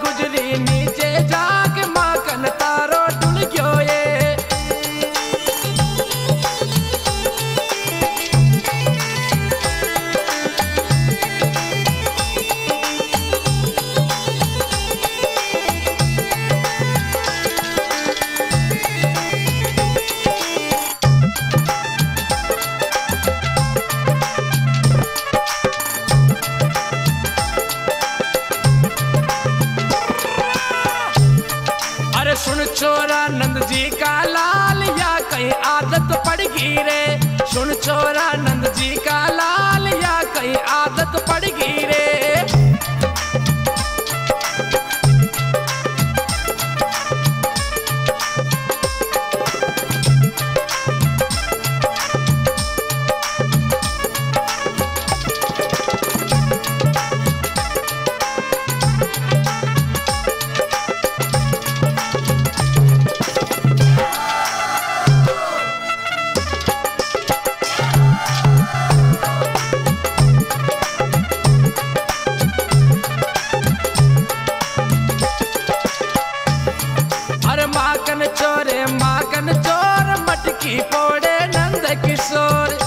कुछ छोरानंद जी का लाल या कहीं आदत पड़ गिरे सुन सुन छोरानंद जी का मटकी पौड़े नंद किशोर।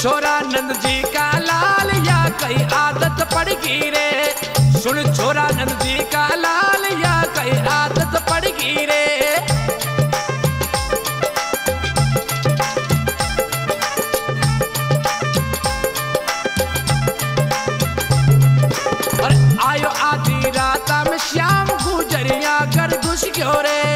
छोरा नंद जी का लाल या कई आदत पड़ गई रे? सुन छोरा नंद जी का लाल या कई आदत पड़ गई रे आयो आधी राता में श्याम गुजरिया कर घुस क्यों रे।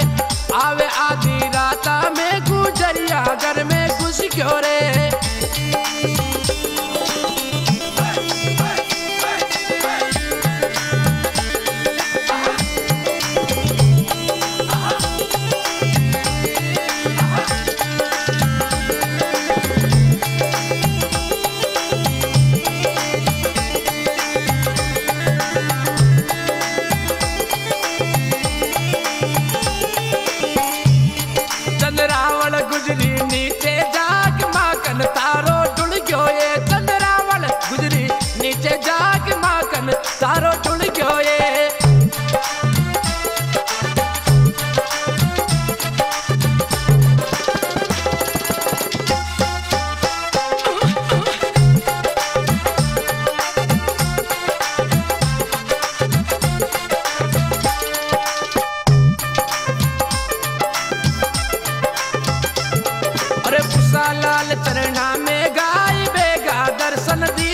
Buenos.